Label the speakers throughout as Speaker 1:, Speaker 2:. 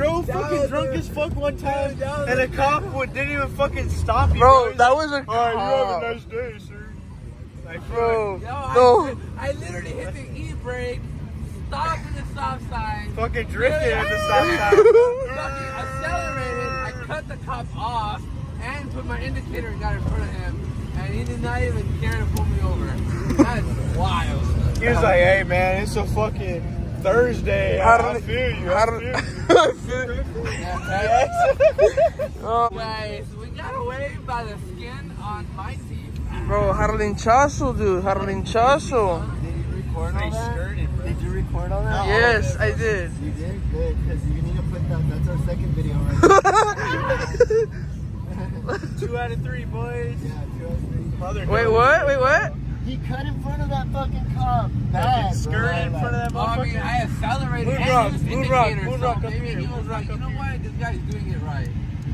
Speaker 1: drove fucking drunk as fuck one time, and a cop would, didn't even fucking stop you.
Speaker 2: Bro,
Speaker 1: He's
Speaker 2: that was a
Speaker 1: All right, you have
Speaker 2: cop.
Speaker 1: a nice day, sir. Like,
Speaker 2: Bro,
Speaker 3: Yo, I,
Speaker 2: no.
Speaker 3: I literally hit the e-brake, stopped at the stop sign,
Speaker 1: fucking drifted at the stop
Speaker 3: fucking
Speaker 1: sign.
Speaker 3: accelerated, I cut the cop off, and put my indicator and got in front of him, and he did not even care to pull me over. That's wild.
Speaker 1: He was like, "Hey man, it's a fucking Thursday. I,
Speaker 2: How
Speaker 1: I
Speaker 2: did-
Speaker 1: feel you.
Speaker 2: how
Speaker 1: I
Speaker 2: did-
Speaker 1: feel you."
Speaker 2: Oh,
Speaker 3: Guys, we got away by the skin on my teeth.
Speaker 2: bro, Harlinchazo, dude. Harlinchazo.
Speaker 4: Did you record all that?
Speaker 1: skirted.
Speaker 4: Did you record all that?
Speaker 2: Yes, I did.
Speaker 4: You did? Good, because you need to put that. That's our second video right
Speaker 1: Two out of three, boys.
Speaker 4: Yeah, two out of three.
Speaker 1: Mother
Speaker 2: Wait, what? Wait, what?
Speaker 4: He cut in front of that fucking cop. Bad,
Speaker 1: Fucking
Speaker 4: bro.
Speaker 1: skirted in front of that
Speaker 3: Well, I mean,
Speaker 1: motherfucker.
Speaker 3: I accelerated
Speaker 1: Moon
Speaker 3: and
Speaker 1: rock,
Speaker 3: used
Speaker 1: moon rock,
Speaker 3: indicator,
Speaker 1: moon rock up
Speaker 3: maybe
Speaker 1: here,
Speaker 3: he
Speaker 1: moon
Speaker 3: was
Speaker 1: rock
Speaker 3: like, you know
Speaker 1: here."
Speaker 3: what, this guy's doing it right.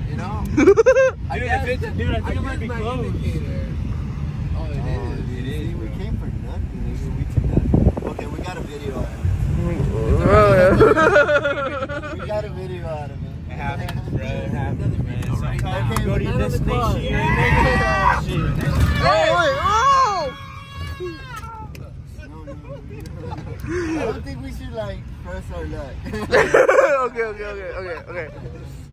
Speaker 3: You know? I
Speaker 1: Dude,
Speaker 3: guess-
Speaker 1: dude, I think it might be
Speaker 3: my
Speaker 1: closed.
Speaker 3: indicator. Oh, it
Speaker 4: Oh,
Speaker 3: is.
Speaker 4: you
Speaker 3: It
Speaker 4: see, we came for nothing. nigga. We took that. Okay, we got a video out of
Speaker 2: Bro,
Speaker 4: it. We got a video out of it.
Speaker 1: It happens, bro. It happens, man. Sometimes
Speaker 4: Okay,
Speaker 1: you go to
Speaker 4: we're
Speaker 1: your
Speaker 4: not on the clock.
Speaker 1: destination, you ain't making it all shit.
Speaker 2: Oh, wait, oh!
Speaker 4: I don't think we should like press our luck.
Speaker 2: okay, okay, okay, okay, okay.